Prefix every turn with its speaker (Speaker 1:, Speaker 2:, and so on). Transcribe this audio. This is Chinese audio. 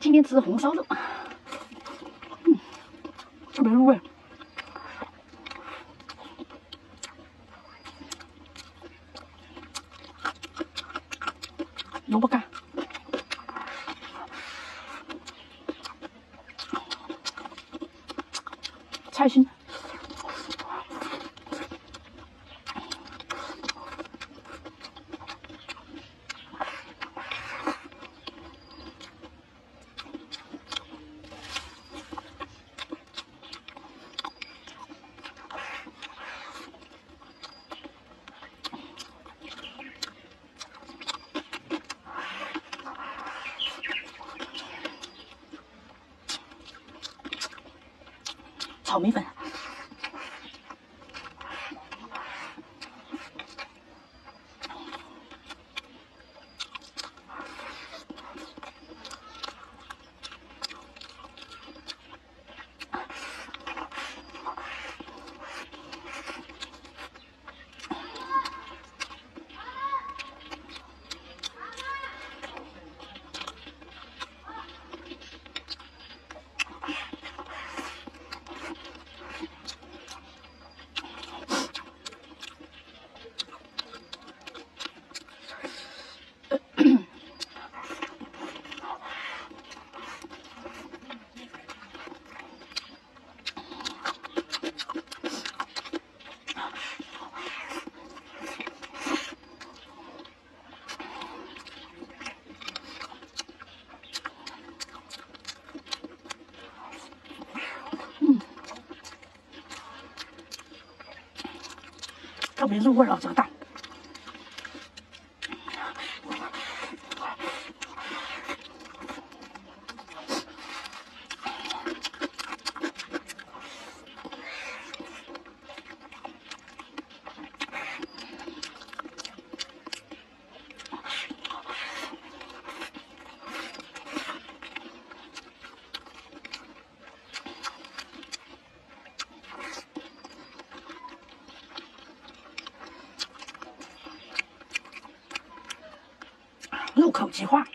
Speaker 1: 今天吃红烧肉，嗯，特别入味。萝卜干，菜心。草莓粉。特别入味啊，这个蛋。入口即化。